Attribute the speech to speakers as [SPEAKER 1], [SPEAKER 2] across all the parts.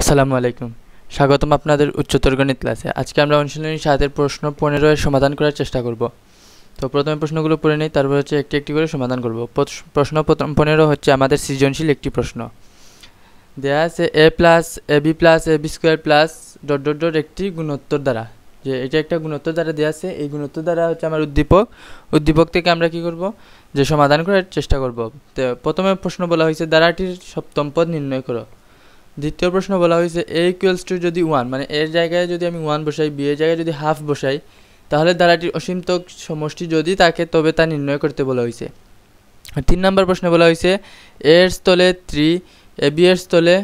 [SPEAKER 1] আসসালামু আলাইকুম। স্বাগতম আপনাদের উচ্চতর গণিত ক্লাসে। আজকে আমরা অনুশীলনী সাতের প্রশ্ন পনেরো এর সমাধান করার চেষ্টা করব। তো প্রথমে প্রশ্নগুলো পড়ে নিই, তারপর হচ্ছে একটি একটি করে সমাধান করব। প্রশ্ন প্রথম পনেরো হচ্ছে আমাদের সৃজনশীল একটি প্রশ্ন। দেয়া আছে A plus A B plus A B square plus dot dot dot একটি গুণোত্তর দ্বারা। যে এটা একটা গুণোত্তর দ্বারা দেওয়া আছে, এই গুণোত্তর দ্বারা হচ্ছে আমার উদ্দীপক। উদ্দীপক থেকে আমরা কি করব? যে সমাধান করার চেষ্টা করব। তো প্রথমে প্রশ্ন বলা হয়েছে, দ্বারাটির সপ্তম পদ নির্ণয় করো। দ্বিতীয় প্রশ্ন বলা হয়েছে এ ইকুয়ালস টু যদি ওয়ান মানে এর জায়গায় যদি আমি ওয়ান বসাই বি এর জায়গায় যদি হাফ বসাই, তাহলে দ্বারাটির অসীমতক সমষ্টি যদি থাকে তবে তা নির্ণয় করতে বলা হয়েছে। তিন নম্বর প্রশ্নে বলা হয়েছে এর স্থলে থ্রি এ বি এর স্থলে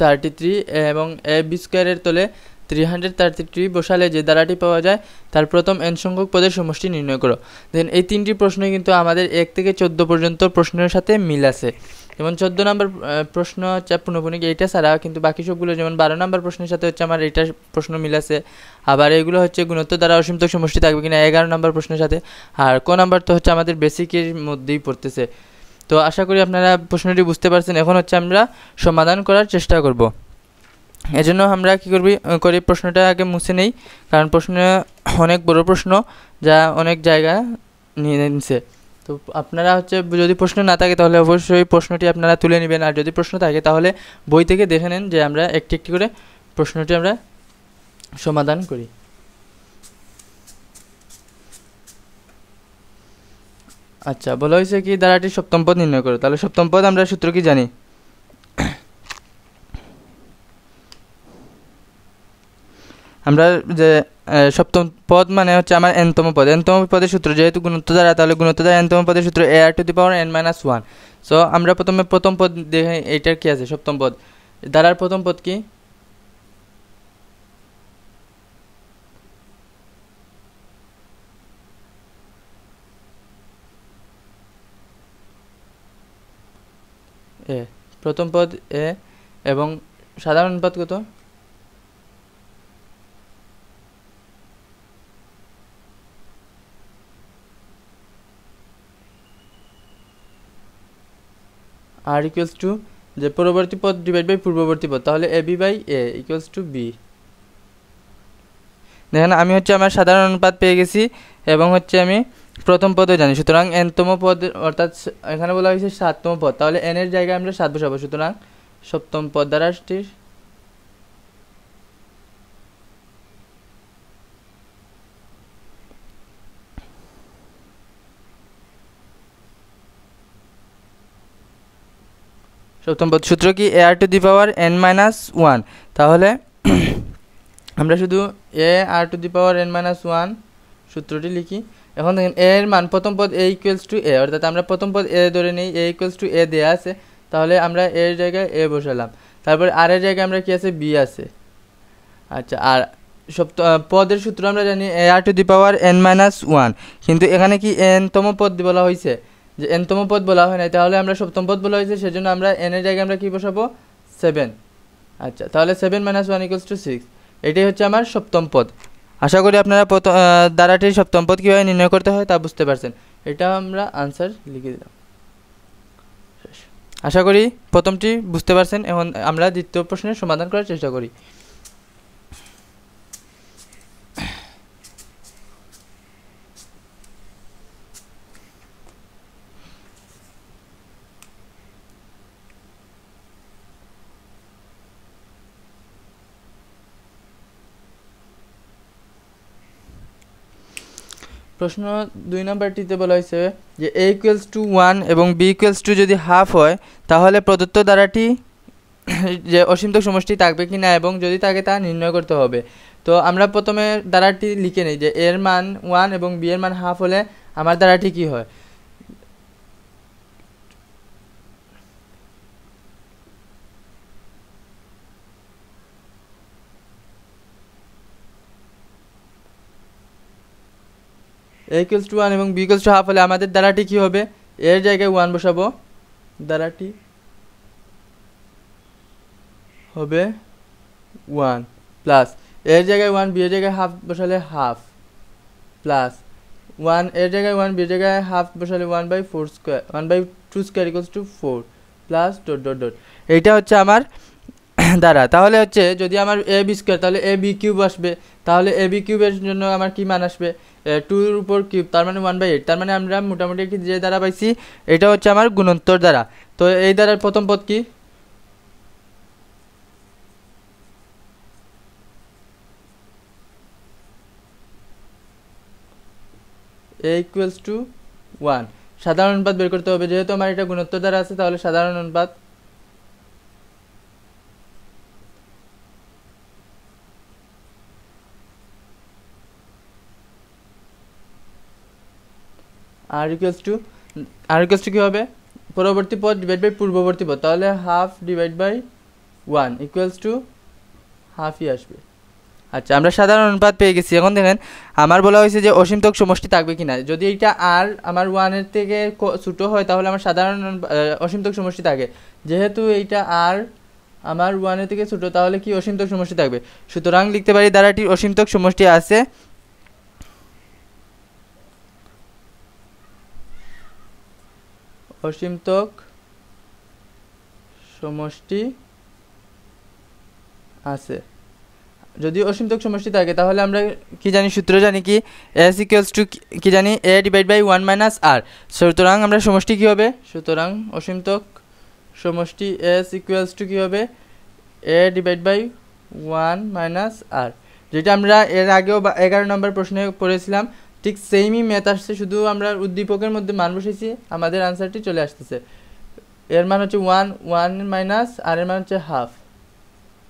[SPEAKER 1] থার্টি থ্রি এবং এ বি স্কোয়ারের তলে থ্রি হান্ড্রেড থার্টি থ্রি বসালে যে দ্বারাটি পাওয়া যায়, তার প্রথম এন সংখ্যক পদের সমষ্টি নির্ণয় করো। দেন এই তিনটি প্রশ্নই কিন্তু আমাদের এক থেকে চোদ্দ পর্যন্ত প্রশ্নের সাথে মিল আছে। যেমন চোদ্দ নম্বর প্রশ্ন হচ্ছে পুনঃপুনিক এইটা ছাড়া কিন্তু বাকি সবগুলো যেমন বারো নম্বর প্রশ্নের সাথে হচ্ছে আমার এইটা প্রশ্ন মিল আছে। আবার এগুলো হচ্ছে গুণত্ব দ্বারা অসীমত সমষ্টি থাকবে কিনা, এগারো নম্বর প্রশ্নের সাথে। আর ক নাম্বার তো হচ্ছে আমাদের বেসিকের মধ্যেই পড়তেছে। তো আশা করি আপনারা প্রশ্নটি বুঝতে পারছেন। এখন হচ্ছে আমরা সমাধান করার চেষ্টা করব। এজন্য আমরা কী করবি করি প্রশ্নটা আগে মুছে নেই, কারণ প্রশ্ন অনেক বড় প্রশ্ন যা অনেক জায়গা নিয়ে নিছে। তো আপনারা হচ্ছে যদি প্রশ্ন না থাকে তাহলে অবশ্যই প্রশ্নটি আপনারা তুলে নেবেন। আর যদি প্রশ্ন থাকে তাহলে বই থেকে দেখে নেন যে আমরা একটি একটি করে প্রশ্নটি আমরা সমাধান করি। আচ্ছা বলা হয়েছে কি দ্বারাটি সপ্তম পদ নির্ণয় করো? তাহলে সপ্তম পদ আমরা সূত্র কি জানি? আমরা যে সপ্তম পদ মানে হচ্ছে আমার এনতম পদ। এনতম পদের সূত্র যেহেতু গুণত্ব দ্বারা, তাহলে গুণত্ব দ্বারা এনতম পদের সূত্র A R to the power N minus one so আমরা প্রথমে প্রথম পদ দেখে এইটার কি আছে, সপ্তম পদ। দ্বারার প্রথম পদ কি? এ, প্রথম পদ এ এবং সাধারণ পদ কত? আর ইকুয়ালস টু যে পরবর্তী পদ ডিভাইড বাই পূর্ববর্তী পদ, তাহলে A B by A equals to B. দেখেন, আমি হচ্ছে আমার সাধারণ অনুপাত পেয়ে গেছি এবং হচ্ছে আমি প্রথম পদও জানি। সুতরাং এনতম পদ, অর্থাৎ এখানে বলা হয়েছে সাততম পদ। তাহলে এন এর জায়গায় আমরা সাত বসাবো। সুতরাং সপ্তম পদ দ্বারাটির সপ্তম পদ, সূত্র কি? A R to the power N minus one তাহলে আমরা শুধু A R to the power N minus one সূত্রটি লিখি। এখন দেখেন এ এর মান, প্রথম পদ এ ইকুয়ালস টু এ অর্থাৎ আমরা প্রথম পদ এ ধরে নিই এ ইকুয়ালস টু এ দেওয়া আছে। তাহলে আমরা এর জায়গায় এ বসালাম। তারপর আর এর জায়গায় আমরা কি আছে? বি আছে। আচ্ছা আর সপ্ত পদের সূত্র আমরা জানি A R to the power N minus one কিন্তু এখানে কি এনতম পদ বলা হয়েছে যে এনতম পদ বলা হয় নাই, তাহলে আমরা সপ্তম পদ বলা হয়েছে, সেজন্য আমরা এন এর জায়গায় আমরা কি বসাবো? সেভেন আচ্ছা তাহলে seven minus one equals to six এটাই হচ্ছে আমার সপ্তম পদ। আশা করি আপনারা প্রথম দ্বারাটির সপ্তম পদ কীভাবে নির্ণয় করতে হয় তা বুঝতে পারছেন। এটা আমরা আনসার লিখে দিলাম। আশা করি প্রথমটি বুঝতে পারছেন, এখন আমরা দ্বিতীয় প্রশ্নের সমাধান করার চেষ্টা করি। প্রশ্ন দুই নম্বরটিতে বলা হয়েছে যে এ ইকুয়ালস টু ওয়ান এবং বি ইকুয়ালস টু যদি হাফ হয়, তাহলে প্রদত্ত দ্বারাটি যে অসীমত সমষ্টি থাকবে কি না এবং যদি থাকে তা নির্ণয় করতে হবে। তো আমরা প্রথমে দ্বারাটি লিখে নিই যে এর মান ওয়ান এবং বি এর মান হাফ হলে আমার দ্বারাটি কি হয়? এ ইকুয়ালস টু ওয়ান এবং বি ইকুয়ালস টু হাফ হলে আমাদের দ্বারাটি কী হবে? এর জায়গায় ওয়ান বসাবো। দ্বারাটি হবে ওয়ান প্লাস এর জায়গায় ওয়ান বি এর জায়গায় হাফ বসালে হাফ প্লাস ওয়ানের জায়গায় ওয়ান বি এর জায়গায় হাফ বসালে one by four square one by two square equals to four plus dot dot dot এইটা হচ্ছে আমার দ্বারা তাহলে হচ্ছে যদি আমার এ বি স্কোয়ার তাহলে এ বি কিউব আসবে। তাহলে এ বি কিউবের জন্য আমার কি মান আসবে? টুর উপর কিউব তার মানে ওয়ান বাই এইট তার মানে আমরা মোটামুটি একটি যে দ্বারা পাইছি, এটা হচ্ছে আমার গুণোত্তর দ্বারা তো এই দ্বারার প্রথম পদ কি? এ ইকুয়ালস টু ওয়ান সাধারণ অনুপাত বের করতে হবে। যেহেতু আমার এটা গুণোত্তর দ্বারা আছে, তাহলে সাধারণ অনুপাত R equals to R equals to কী হবে? পরবর্তী পদ ডিভাইড বাই পূর্ববর্তী পদ। তাহলে half divide by one equals to হাফই আসবে। আচ্ছা আমরা সাধারণ অনুপাত পেয়ে গেছি। এখন দেখেন, আমার বলা হয়েছে যে অসীমতক সমষ্টি থাকবে কিনা। যদি এটা আর আমার ওয়ানের থেকে ছোটো হয়, তাহলে আমার সাধারণ অসীমতক সমষ্টি থাকে। যেহেতু এইটা আর আমার ওয়ানের থেকে ছোটো, তাহলে কি অসীমতক সমষ্টি থাকবে? সুতরাং লিখতে পারি দ্বারাটির অসীমতক সমষ্টি আছে। অসীমতক সমষ্টি আছে। যদি অসীমতক সমষ্টি থাকে, তাহলে আমরা কি জানি, সূত্র জানি কি? এস ইকুয়ালস টু কি জানি? A divide by one minus R সুতরাং আমরা সমষ্টি কী হবে? সুতরাং অসীমতক সমষ্টি এস ইকুয়ালস টু কী হবে? A divide by one minus R যেটা আমরা এর আগেও এগারো নম্বর প্রশ্নে পড়েছিলাম ঠিক সেমই ম্যাথ আসছে, শুধু আমরা উদ্দীপকের মধ্যে মান বসেছি আমাদের আনসারটি চলে আসতেছে। এর মান হচ্ছে ওয়ান ওয়ান মাইনাস আর এর মান হচ্ছে হাফ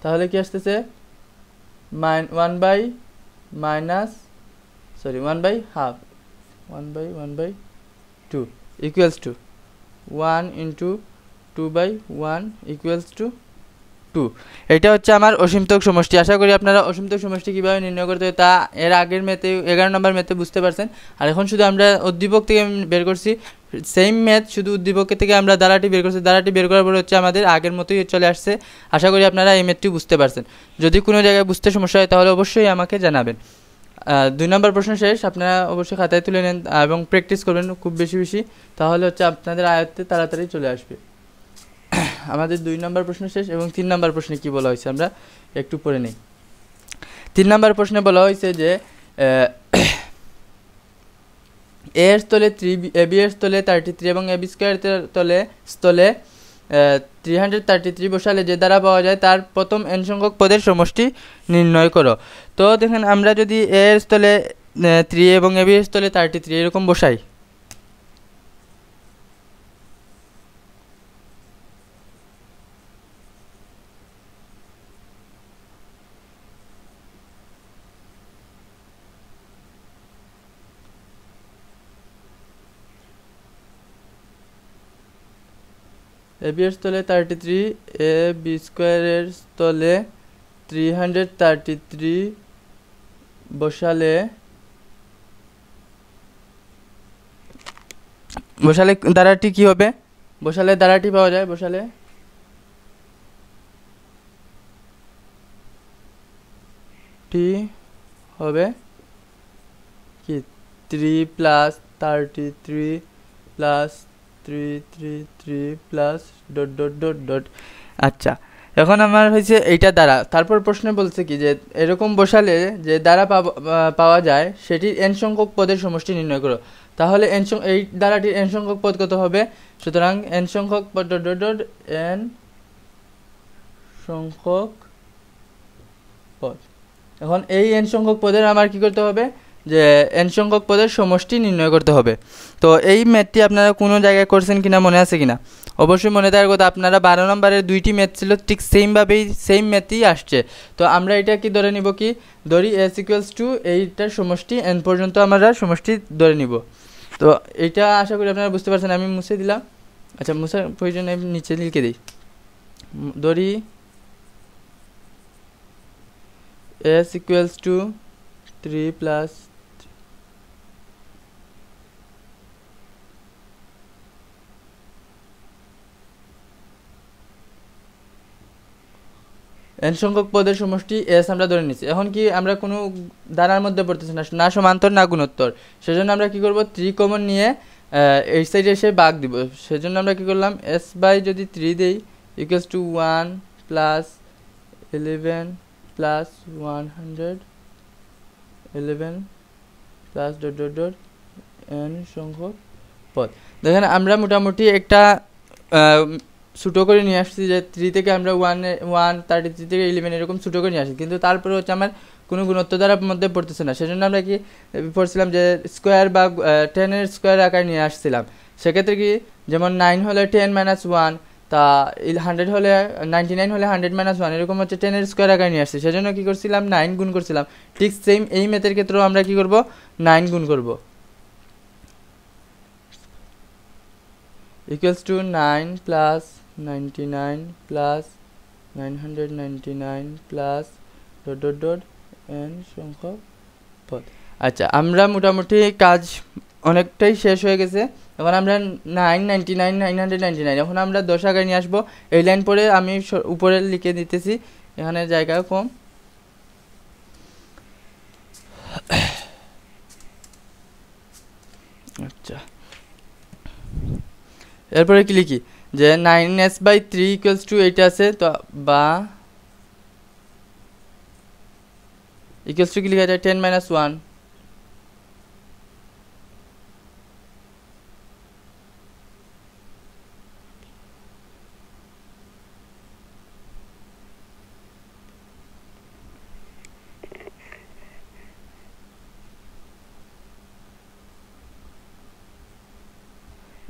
[SPEAKER 1] তাহলে কি আসতেছে? Mine one by minus sorry one by half one by one by two equals to one into two by one equals to two. এটা হচ্ছে আমার অসীমতক সমষ্টি। আশা করি আপনারা অসীমতক সমষ্টি কীভাবে নির্ণয় করতে হবে তা এর আগের মেতে, এগারো নম্বর মেতে বুঝতে পারছেন। আর এখন শুধু আমরা উদ্দীপক থেকে বের করছি। সেম ম্যাথ শুধু উদ্দীপকের থেকে আমরা দ্বারাটি বের করছি। দ্বারাটি বের করার পরে হচ্ছে আমাদের আগের মতোই চলে আসছে। আশা করি আপনারা এই ম্যাথটি বুঝতে পারছেন। যদি কোনো জায়গায় বুঝতে সমস্যা হয় তাহলে অবশ্যই আমাকে জানাবেন। দুই নম্বর প্রশ্ন শেষ। আপনারা অবশ্যই খাতায় তুলে নেন এবং প্র্যাকটিস করবেন খুব বেশি বেশি। তাহলে হচ্ছে আপনাদের আয়ত্তে তাড়াতাড়ি চলে আসবে। আমাদের দুই নম্বর প্রশ্ন শেষ এবং তিন নম্বর প্রশ্নে কি বলা হয়েছে আমরা একটু পড়ে নিই। তিন নম্বর প্রশ্নে বলা হয়েছে যে এর স্থলে থ্রি এ, বি এর স্থলে থার্টি থ্রি এবং এ, বি স্কোয়ার তলে স্থলে থ্রি হান্ড্রেড থার্টি থ্রি বসালে যে দ্বারা পাওয়া যায় তার প্রথম এন সংখ্যক পদের সমষ্টি নির্ণয় করো। তো দেখেন আমরা যদি এর স্থলে থ্রি এবং এ, বি এর স্থলে থার্টি থ্রি এরকম বসাই এ বি এর স্থলে থার্টি থ্রি, এ বি স্কোয়ারের স্থলে থ্রি হান্ড্রেড থার্টি থ্রি, বসালে বসালে দ্বারাটি কি হবে? বসালে দ্বারাটি পাওয়া যায়, বসালে। টি হবে কি? Three plus thirty three plus three three three plus dot dot dot dot আচ্ছা এখন আমার হয়েছে এইটা দ্বারা। তারপর প্রশ্ন বলছে কি যে, এরকম বসালে যে দ্বারা পাওয়া যায়, সেটির এন সংখ্যক পদের সমষ্টি নির্ণয় করো। তাহলে এন এই দ্বারাটির এন সংখ্যক পদ কত হবে? সুতরাং এন সংখ্যক পদ ডট ডট ডট এন সংখ্যক পদ। এখন এই এন সংখ্যক পদের আমার কি করতে হবে? যে এন সংখ্যক পদের সমষ্টি নির্ণয় করতে হবে। তো এই ম্যাথটি আপনারা কোনো জায়গায় করছেন কিনা মনে আছে কিনা? অবশ্যই মনে থাকার কথা আপনারা বারো নম্বরের দুইটি ম্যাথ ছিল, ঠিক সেমভাবেই সেম ম্যাথই আসছে। তো আমরা এটা কি ধরে নিব কি? ধরি এস ইকুয়ালস টু এইটার সমষ্টি এন পর্যন্ত আমরা সমষ্টি ধরে নিব। তো এটা আশা করি আপনারা বুঝতে পারছেন, আমি মুছে দিলাম। আচ্ছা মুছার প্রয়োজন আমি নিচে লিখে দিই। ধরি S equals to three plus N সংখ্যক পদের সমষ্টি এস আমরা ধরে নিচ্ছি এখন কি আমরা কোনো দ্বারার মধ্যে পড়তেছি না? না সমান্তর, না গুণোত্তর। সেজন্য আমরা কি করব? থ্রি কমন নিয়ে এই সাইডে এসে বাঘ দিব। সেজন্য আমরা কি করলাম? এস বাই যদি থ্রি দেই equals to one plus eleven plus one hundred eleven plus dot dot dot N সংখ্যক পদ। দেখেন, আমরা মোটামুটি একটা ছোটো করে নিয়ে আসছি যে থ্রি থেকে আমরা ওয়ান ওয়ান থার্টি থ্রি থেকে ইলেভেন এরকম ছোটো করে নিয়ে আসি। কিন্তু তারপরে হচ্ছে আমার কোনো গুণত্ব দ্বারা মধ্যে পড়তেছে না। সেজন্য আমরা কি পড়ছিলাম যে স্কোয়ার বা টেনের স্কোয়ার আকার নিয়ে আসছিলাম। সেক্ষেত্রে কি, যেমন নাইন হলে টেন মাইনাস ওয়ান তা হান্ড্রেড হলে নাইনটি নাইন হলে হান্ড্রেড মাইনাস ওয়ান এরকম হচ্ছে টেনের স্কোয়ার আকার নিয়ে আসছি। সেজন্য কী করছিলাম নাইন গুণ করছিলাম। ঠিক সেম এই ম্যাথের ক্ষেত্রেও আমরা কি করব নাইন গুণ করব। Equals to nine plus ninety nine plus nine hundred ninety nine plus dot dot dot N সংখ্যক পদ। আচ্ছা আমরা মোটামুটি কাজ অনেকটাই শেষ হয়ে গেছে। এখন আমরা nine ninety nine nine hundred ninety nine এখন আমরা দশ আগে নিয়ে আসব। এই লাইন পরে আমি উপরে লিখে দিতেছি। এখানে জায়গা কম। আচ্ছা। এরপরে কি লিখি? যে nine S by three equals to এইটা আছে, তো বা ইকুয়ালস টু কি লেখা যায়? টেন মাইনাস ওয়ান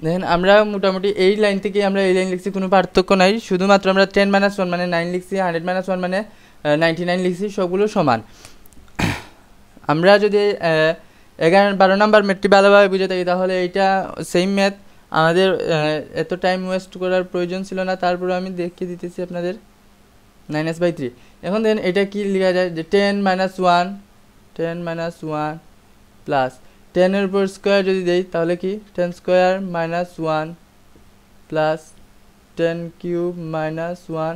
[SPEAKER 1] দেখেন আমরা মোটামুটি এই লাইন থেকে আমরা এই লাইন লিখছি, কোনো পার্থক্য নাই। শুধুমাত্র আমরা টেন মাইনাস ওয়ান মানে নাইন লিখছি হান্ড্রেড মাইনাস ওয়ান মানে নাইনটি নাইন লিখছি, সবগুলো সমান। আমরা যদি এগারো, বারো নাম্বার ম্যাথটি ভালোভাবে বুঝে থাকি, তাহলে এইটা সেম ম্যাথ আমাদের এত টাইম ওয়েস্ট করার প্রয়োজন ছিল না তারপরে আমি দেখিয়ে দিতেছি আপনাদের নাইন এস বাই থ্রি এখন দেন এটা কি লেখা যায়? যে ten minus one ten minus one plus টেনের উপর স্কোয়ার যদি দেই, তাহলে কি? Ten square minus one plus ten cube minus one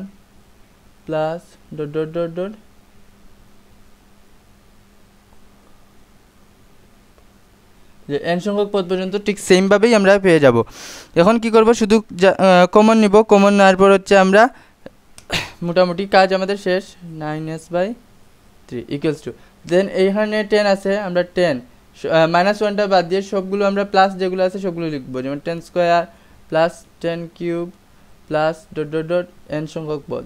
[SPEAKER 1] plus dot dot dot dot যে এন সংখ্যক পদ পর্যন্ত ঠিক সেমভাবেই আমরা পেয়ে যাব। এখন কি করব? শুধু কমন নিব। কমন নেওয়ার পর হচ্ছে আমরা মোটামুটি কাজ আমাদের শেষ। Nine S by three equals to then এইখানে টেন আছে, আমরা টেন মাইনাস ওয়ানটা বাদ দিয়ে সবগুলো আমরা প্লাস যেগুলো আছে সবগুলো লিখব। যেমন ten square plus ten cube plus dot dot dot N সংখ্যক পদ।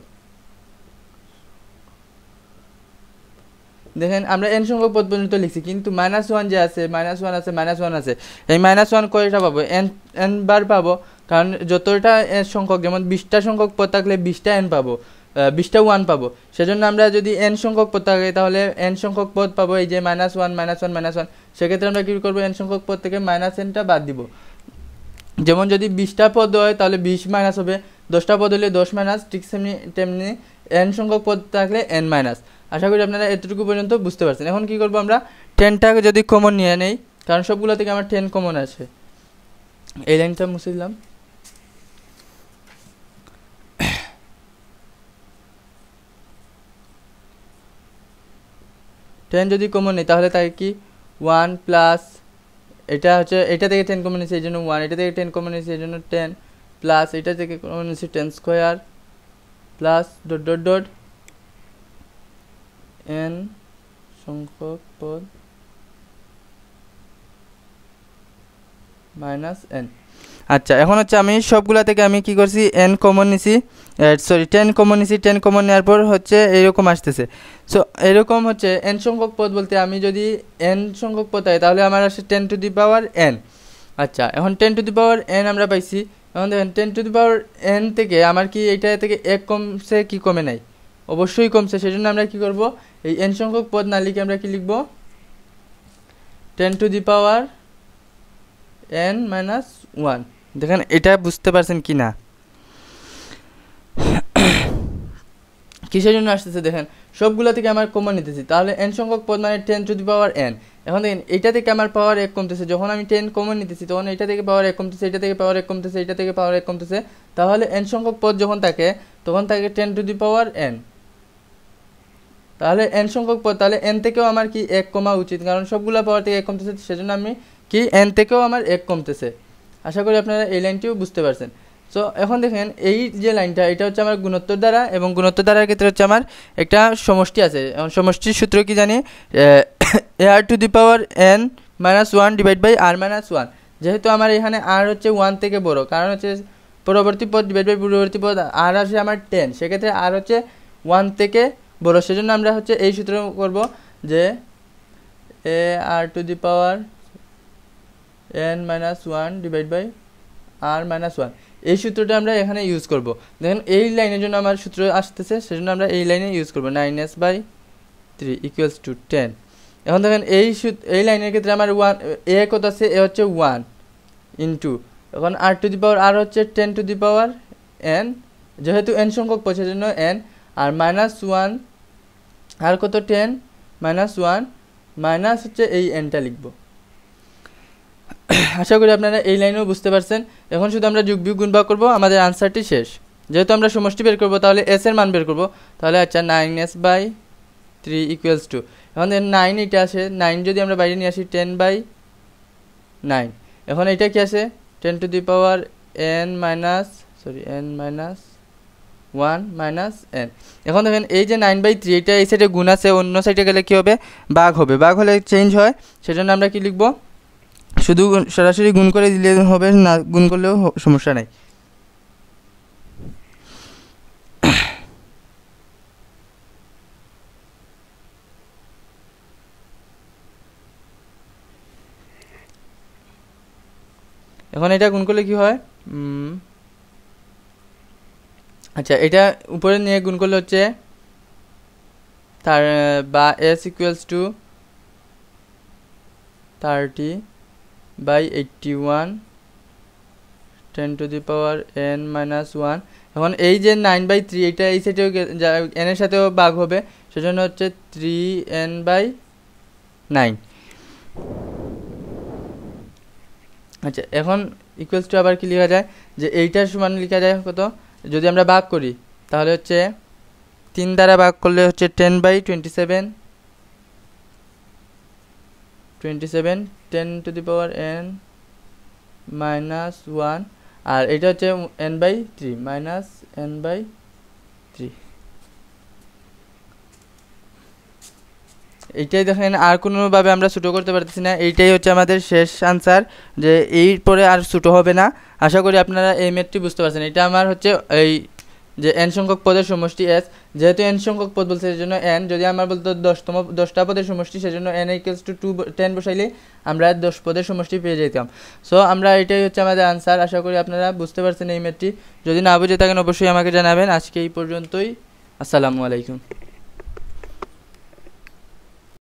[SPEAKER 1] দেখেন, আমরা এন সংখ্যক পদ পর্যন্ত লিখছি, কিন্তু মাইনাস ওয়ান যে আছে মাইনাস ওয়ান আছে মাইনাস ওয়ান আছে, এই মাইনাস ওয়ান কয়টা পাবো? এন এন বার পাবো, কারণ যতটা এন সংখ্যক, যেমন বিশটা সংখ্যক পদ থাকলে বিশটা এন পাবো। বিশটা ওয়ান পাবো। সেজন্য আমরা যদি এন সংখ্যক পদ থাকে, তাহলে এন সংখ্যক পদ পাবো এই যে minus one minus one minus one সেক্ষেত্রে আমরা কী করব? এন সংখ্যক পদ থেকে মাইনাস এনটা বাদ দিব। যেমন যদি বিশটা পদ হয়, তাহলে বিশ মাইনাস হবে। দশটা পদ হলে দশ মাইনাস ঠিক সেমনি তেমনি এন সংখ্যক পদ থাকলে এন মাইনাস আশা করি আপনারা এতটুকু পর্যন্ত বুঝতে পারছেন। এখন কি করব আমরা? টেনটাকে যদি কমন নিয়ে নেই, কারণ সবগুলো থেকে আমার টেন কমন আছে। এই লাইনটা মুছে দিলাম। টেন যদি কমন নেই, তাহলে তাকে কি? ওয়ান প্লাস এটা হচ্ছে, এটা থেকে টেন কমন নিয়েছে এই জন্য ওয়ান এটা থেকে টেন কমন নিয়েছে এই জন্য টেন প্লাস এটা থেকে কমন নিয়েছে ten square plus dot dot dot N সংখ্যক পদ মাইনাস এন আচ্ছা এখন হচ্ছে আমি সবগুলা থেকে আমি কি করছি এন কমন নিছি। সরি টেন কমন নিছি টেন কমন নেওয়ার পর হচ্ছে এরকম আসতেছে। সো এরকম হচ্ছে এন সংখ্যক পদ বলতে আমি যদি এন সংখ্যক পদ হয় তাহলে আমার আসে ten to the power N আচ্ছা এখন ten to the power N আমরা পাইছি। এখন দেখেন ten to the power N থেকে আমার কি এইটা থেকে এক কমছে কি কমে নাই? অবশ্যই কমছে, সেজন্য আমরা কি করব? এই এন সংখ্যক পদ না লিখে আমরা কি লিখব? Ten to the power N minus one দেখেন, এটা বুঝতে পারছেন কি না? কিসের জন্য আসতেছে দেখেন, সবগুলো থেকে আমার কমন নিতেছি। তাহলে এন সংখ্যক পদ মানে ten to the power N এখন দেখেন, এটা থেকে আমার পাওয়ার এক কমতেছে। যখন আমি টেন কমন নিতেছি, তখন এটা থেকে পাওয়ার এক কমতেছে, এটা থেকে পাওয়ার এক কমতেছে, এটা থেকে পাওয়ার এক কমতেছে। তাহলে এন সংখ্যক পদ যখন থাকে, তখন থাকে ten to the power N তাহলে এন সংখ্যক পদ, তাহলে এন থেকেও আমার কি এক কমা উচিত? কারণ সবগুলো পাওয়ার থেকে এক কমতেছে, সেজন্য আমি কি এন থেকেও আমার এক কমতেছে। আশা করি আপনারা এই লাইনটিও বুঝতে পারছেন। সো এখন দেখেন, এই যে লাইনটা, এটা হচ্ছে আমার গুণোত্তর দ্বারা এবং গুণোত্তর দ্বারার ক্ষেত্রে হচ্ছে আমার একটা সমষ্টি আছে। সমষ্টির সূত্র কি জানি? A, R to the power N minus one divide by R minus one. যেহেতু আমার এখানে আর হচ্ছে ওয়ান থেকে বড়, কারণ হচ্ছে পরবর্তী পদ ডিভাইড বাই পূর্ববর্তী পদ আর আসে আমার টেন। সেক্ষেত্রে আর হচ্ছে ওয়ান থেকে বড়, সেজন্য আমরা হচ্ছে এই সূত্র করব যে A, R to the power N minus one divide by R minus one এই সূত্রটা আমরা এখানে ইউজ করব। দেখেন, এই লাইনের জন্য আমার সূত্র আসতেছে, সেজন্য আমরা এই লাইনে ইউজ করব। Nine S by three equals to ten এখন দেখেন, এই এই লাইনের ক্ষেত্রে আমার ওয়ান এ কত আছে? এ হচ্ছে ওয়ান ইন্টু এখন আর টু দি পাওয়ার আর হচ্ছে ten to the power N যেহেতু এন সংখ্যক পৌঁছার জন্য এন আর মাইনাস ওয়ান আর কত টেন মাইনাস ওয়ান মাইনাস হচ্ছে এই এনটা লিখব। আশা করি আপনারা এই লাইনেও বুঝতে পারছেন। এখন শুধু আমরা যুগ বিয়োগ গুণ ভাগ করব, আমাদের আনসারটি শেষ। যেহেতু আমরা সমষ্টি বের করব, তাহলে এস এর মান বের করব। তাহলে আচ্ছা nine S by three equals to এখন নাইন এটা আসে নাইন যদি আমরা বাইরে নিয়ে আসি টেন বাই নাইন এখন এটা কি আছে ten to the power N minus sorry N minus one minus N এখন দেখেন এই যে নাইন বাই থ্রি এটা এই সাইডে গুণ আছে, অন্য সাইডে গেলে কী হবে? বাঘ হবে। বাঘ হলে চেঞ্জ হয়, সেজন্য আমরা কি লিখব? শুধু সরাসরি গুণ করে দিলে হবে না, গুণ করলেও সমস্যা নেই। এখন এটা গুণ করলে কি হয়? আচ্ছা এটা উপরে নিয়ে গুণ করলে হচ্ছে তার বা S equals to thirty by eighty one ten to the power N minus one এখন এই যে নাইন বাই থ্রি এটা এই সাইডেও এনের সাথেও বাঘ হবে, সেজন্য হচ্ছে থ্রি এন বাই নাইন আচ্ছা এখন ইকুয়ালস টু আবার কি লেখা যায়? যে এইটার সমান লেখা যায় কত? যদি আমরা ভাগ করি, তাহলে হচ্ছে তিন দ্বারা ভাগ করলে হচ্ছে ten by twenty seven twenty seven ten to the power N minus one আর এটা হচ্ছে N by three minus N by three এইটাই দেখেন, আর কোনোভাবে আমরা ছোটো করতে পারতেছি না। এইটাই হচ্ছে আমাদের শেষ আনসার যে এই পরে আর ছোটো হবে না। আশা করি আপনারা এই মেটটি বুঝতে পারছেন। এটা আমার হচ্ছে এই যে এন সংখ্যক পদের সমষ্টি এস যেহেতু এন সংখ্যক পদ বলছে, সেজন্য এন যদি আমার বলতো দশতম, দশটা পদের সমষ্টি, সেজন্য N equals to to ten বসাইলে আমরা দশ পদের সমষ্টি পেয়ে যেতাম। সো আমরা এটাই হচ্ছে আমাদের আনসার আশা করি আপনারা বুঝতে পারছেন এই মেয়েটি যদি না বুঝে থাকেন, অবশ্যই আমাকে জানাবেন। আজকে এই পর্যন্তই। আসসালামু আলাইকুম।